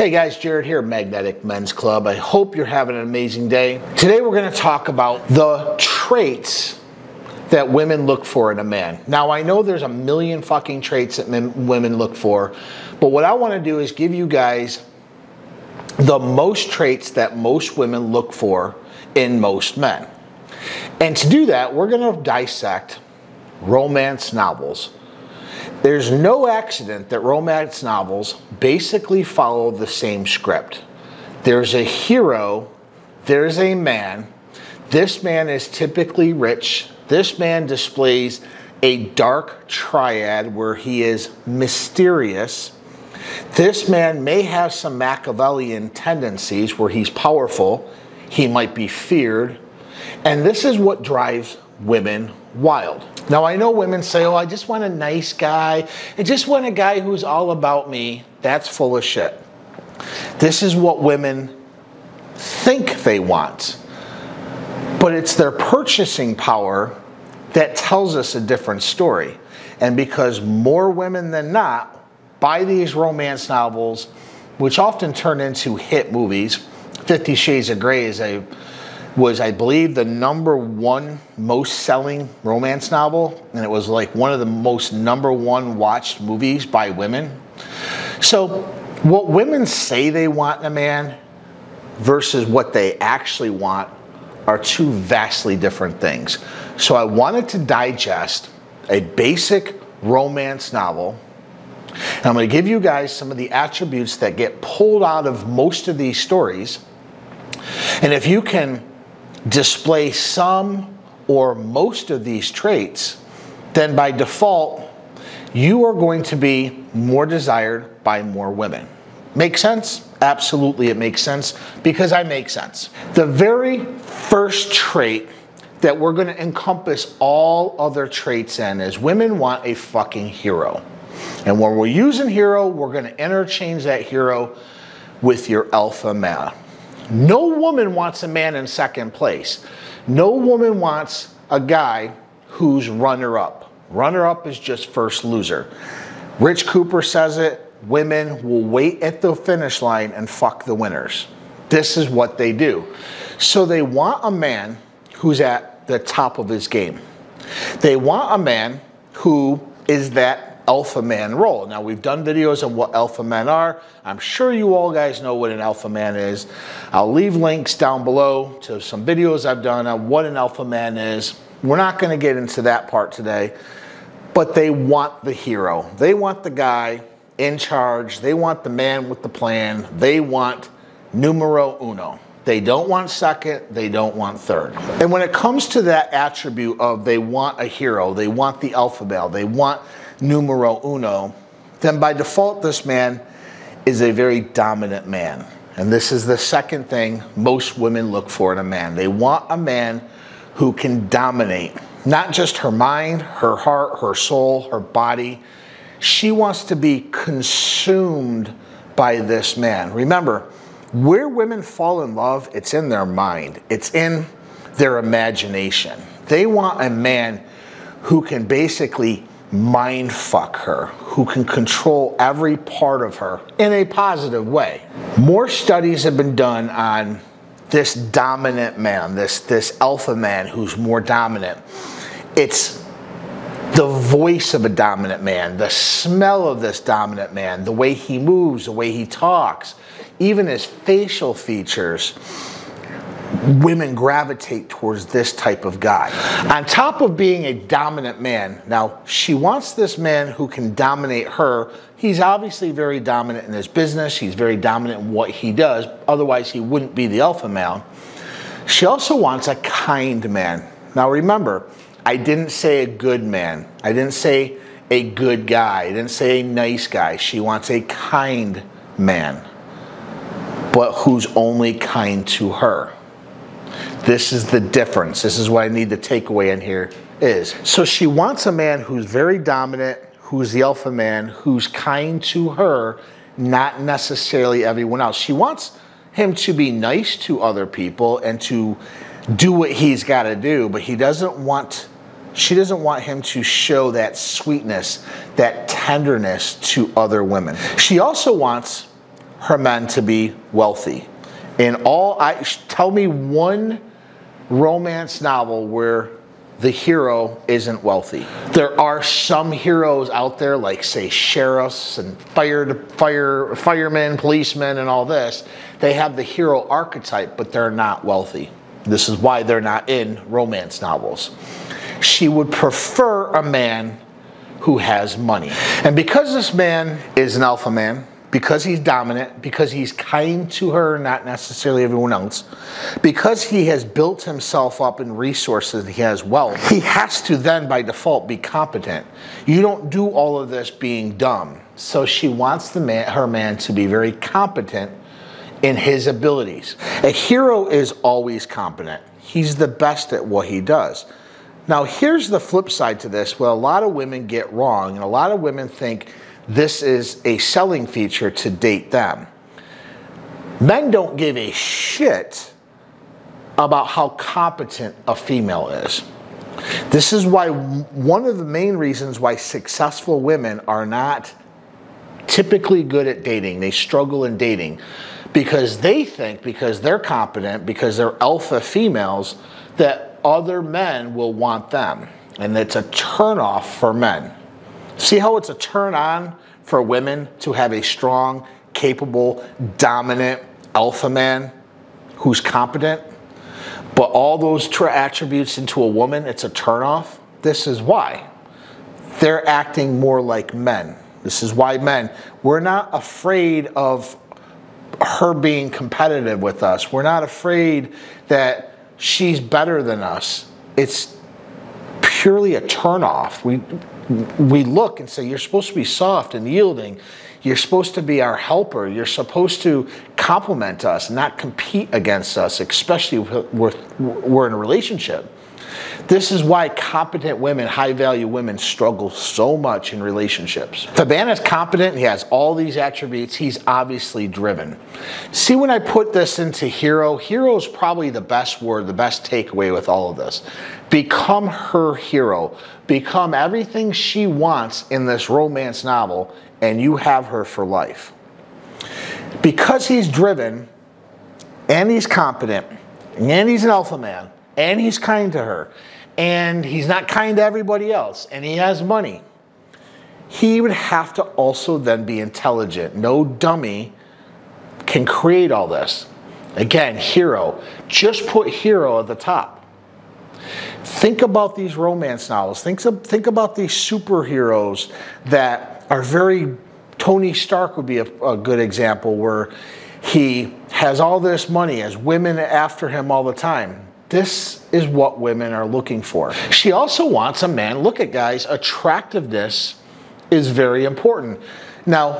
Hey guys, Jared here, Magnetic Men's Club. I hope you're having an amazing day. Today we're going to talk about the traits that women look for in a man. Now I know there's a million fucking traits that men, women look for, but what I want to do is give you guys the most traits that most women look for in most men. And to do that, we're going to dissect romance novels there's no accident that romance novels basically follow the same script. There's a hero, there's a man. This man is typically rich. This man displays a dark triad where he is mysterious. This man may have some Machiavellian tendencies where he's powerful, he might be feared, and this is what drives women wild. Now, I know women say, oh, I just want a nice guy. I just want a guy who's all about me. That's full of shit. This is what women think they want. But it's their purchasing power that tells us a different story. And because more women than not buy these romance novels, which often turn into hit movies, Fifty Shades of Grey is a was, I believe, the number one most selling romance novel, and it was like one of the most number one watched movies by women. So, what women say they want in a man versus what they actually want are two vastly different things. So, I wanted to digest a basic romance novel. And I'm going to give you guys some of the attributes that get pulled out of most of these stories. And if you can display some or most of these traits, then by default, you are going to be more desired by more women. Make sense? Absolutely, it makes sense because I make sense. The very first trait that we're going to encompass all other traits in is women want a fucking hero. And when we're using hero, we're going to interchange that hero with your alpha male. No woman wants a man in second place. No woman wants a guy who's runner up. Runner up is just first loser. Rich Cooper says it women will wait at the finish line and fuck the winners. This is what they do. So they want a man who's at the top of his game. They want a man who is that alpha man role. Now, we've done videos on what alpha men are. I'm sure you all guys know what an alpha man is. I'll leave links down below to some videos I've done on what an alpha man is. We're not going to get into that part today, but they want the hero. They want the guy in charge. They want the man with the plan. They want numero uno. They don't want second, they don't want third. And when it comes to that attribute of they want a hero, they want the alpha male, they want numero uno, then by default, this man is a very dominant man. And this is the second thing most women look for in a man. They want a man who can dominate not just her mind, her heart, her soul, her body. She wants to be consumed by this man. Remember, where women fall in love, it's in their mind, it's in their imagination. They want a man who can basically mind fuck her, who can control every part of her in a positive way. More studies have been done on this dominant man, this, this alpha man who's more dominant. It's the voice of a dominant man, the smell of this dominant man, the way he moves, the way he talks, even his facial features women gravitate towards this type of guy. On top of being a dominant man, now she wants this man who can dominate her. He's obviously very dominant in his business, he's very dominant in what he does, otherwise, he wouldn't be the alpha male. She also wants a kind man. Now remember, I didn't say a good man, I didn't say a good guy, I didn't say a nice guy. She wants a kind man, but who's only kind to her. This is the difference. This is what I need to take away in here is. So she wants a man who's very dominant, who's the alpha man, who's kind to her, not necessarily everyone else. She wants him to be nice to other people and to do what he's got to do, but he doesn't want she doesn't want him to show that sweetness, that tenderness to other women. She also wants her men to be wealthy. In all, I tell me one romance novel where the hero isn't wealthy. There are some heroes out there, like say sheriffs and fire, fire, firemen, policemen, and all this. They have the hero archetype, but they're not wealthy. This is why they're not in romance novels. She would prefer a man who has money. And because this man is an alpha man, because he's dominant, because he's kind to her, not necessarily everyone else, because he has built himself up in resources, he has wealth, he has to then by default be competent. You don't do all of this being dumb. So she wants the man, her man to be very competent in his abilities. A hero is always competent. He's the best at what he does. Now, here's the flip side to this. What a lot of women get wrong, and a lot of women think this is a selling feature to date them. Men don't give a shit about how competent a female is. This is why one of the main reasons why successful women are not typically good at dating. They struggle in dating because they think because they're competent, because they're alpha females, that other men will want them. And it's a turnoff for men. See how it's a turn on for women to have a strong, capable, dominant alpha man who's competent? But all those attributes into a woman, it's a turnoff. This is why. They're acting more like men. This is why men, we're not afraid of her being competitive with us. We're not afraid that she's better than us. It's purely a turnoff. We we look and say, You're supposed to be soft and yielding. You're supposed to be our helper. You're supposed to complement us, not compete against us, especially if we're in a relationship. This is why competent women, high value women, struggle so much in relationships. Fabana is competent, he has all these attributes, he's obviously driven. See, when I put this into hero, hero is probably the best word, the best takeaway with all of this. Become her hero, become everything she wants in this romance novel, and you have her for life. Because he's driven, and he's competent, and he's an alpha man, and he's kind to her, and he's not kind to everybody else, and he has money, he would have to also then be intelligent. No dummy can create all this. Again, hero. Just put hero at the top. Think about these romance novels. Think, think about these superheroes that are very. Tony Stark would be a, a good example where he has all this money, has women after him all the time. This is what women are looking for. She also wants a man, look at guys, attractiveness is very important. Now,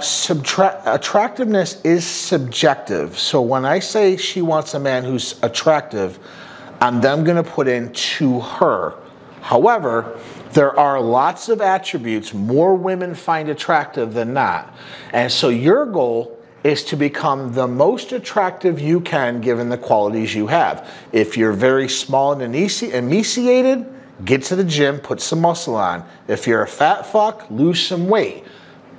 attractiveness is subjective. So when I say she wants a man who's attractive, I'm then going to put in to her. However, there are lots of attributes more women find attractive than not. And so your goal is to become the most attractive you can given the qualities you have. If you're very small and emaciated, get to the gym, put some muscle on. If you're a fat fuck, lose some weight.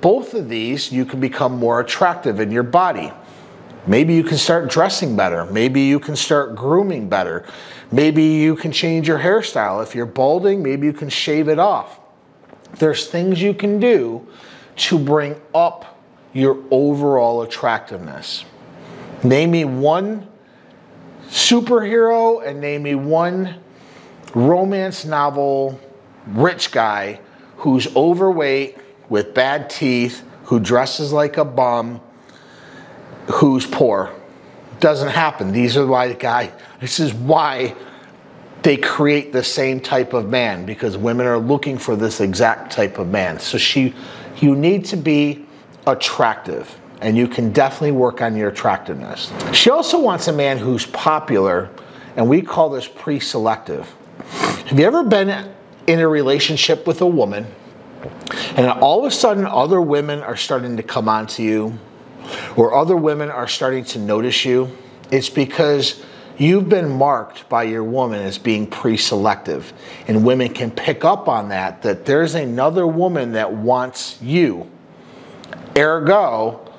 Both of these, you can become more attractive in your body. Maybe you can start dressing better. Maybe you can start grooming better. Maybe you can change your hairstyle. If you're balding, maybe you can shave it off. There's things you can do to bring up your overall attractiveness. Name me one superhero and name me one romance novel rich guy who's overweight with bad teeth, who dresses like a bum, who's poor. Doesn't happen. These are why the guy, this is why they create the same type of man because women are looking for this exact type of man. So she you need to be attractive, and you can definitely work on your attractiveness. She also wants a man who's popular, and we call this pre selective. Have you ever been in a relationship with a woman, and all of a sudden other women are starting to come onto you, or other women are starting to notice you? It's because you've been marked by your woman as being pre-selective and women can pick up on that that there's another woman that wants you Ergo,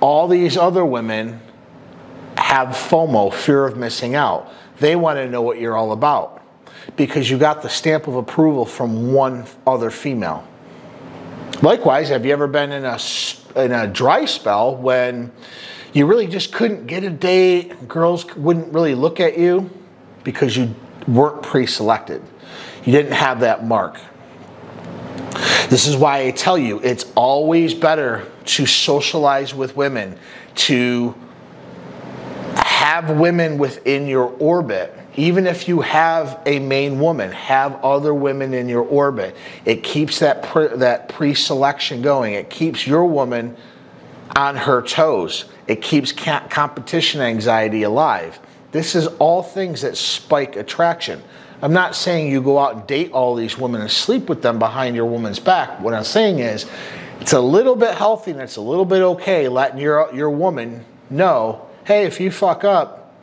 all these other women have FOMO, fear of missing out. They want to know what you're all about because you got the stamp of approval from one other female. Likewise, have you ever been in a, in a dry spell when you really just couldn't get a date, girls wouldn't really look at you because you weren't pre-selected. You didn't have that mark. This is why I tell you, it's always better to socialize with women, to have women within your orbit. Even if you have a main woman, have other women in your orbit. It keeps that pre, that pre-selection going. It keeps your woman on her toes. It keeps competition anxiety alive. This is all things that spike attraction. I'm not saying you go out and date all these women and sleep with them behind your woman's back. What I'm saying is it's a little bit healthy and it's a little bit okay letting your, your woman know, hey, if you fuck up,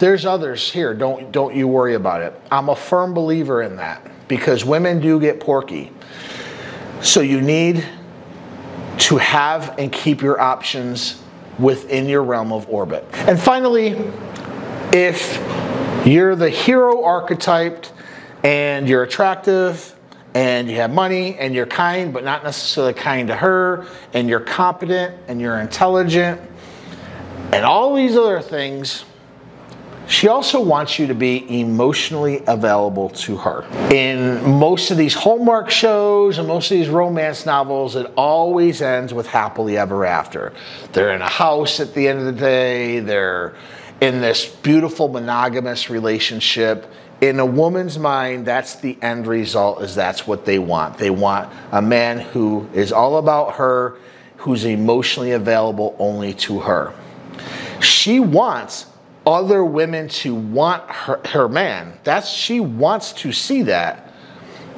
there's others here. Don't, don't you worry about it. I'm a firm believer in that because women do get porky. So you need to have and keep your options within your realm of orbit. And finally, if you're the hero archetyped and you're attractive and you have money and you're kind, but not necessarily kind to her, and you're competent and you're intelligent, and all these other things, she also wants you to be emotionally available to her. In most of these Hallmark shows and most of these romance novels, it always ends with happily ever after. They're in a house at the end of the day, they're in this beautiful monogamous relationship. In a woman's mind that's the end result is that's what they want. They want a man who is all about her who's emotionally available only to her. She wants other women to want her, her man. That's she wants to see that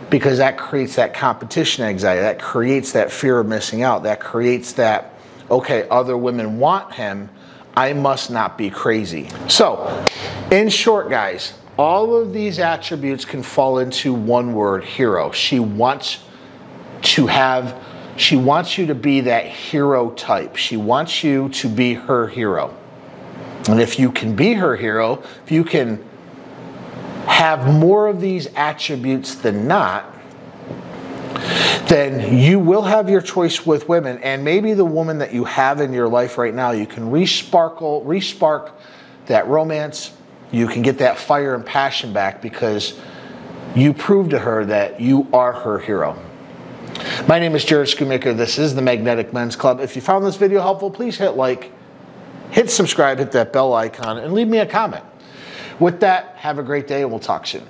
because that creates that competition anxiety. That creates that fear of missing out. That creates that okay other women want him I must not be crazy. So, in short, guys, all of these attributes can fall into one word hero. She wants to have, she wants you to be that hero type. She wants you to be her hero. And if you can be her hero, if you can have more of these attributes than not, then you will have your choice with women. And maybe the woman that you have in your life right now, you can resparkle, respark that romance. You can get that fire and passion back because you prove to her that you are her hero. My name is Jared Schoonmaker. This is the Magnetic Men's Club. If you found this video helpful, please hit like, hit subscribe, hit that bell icon, and leave me a comment. With that, have a great day, and we'll talk soon.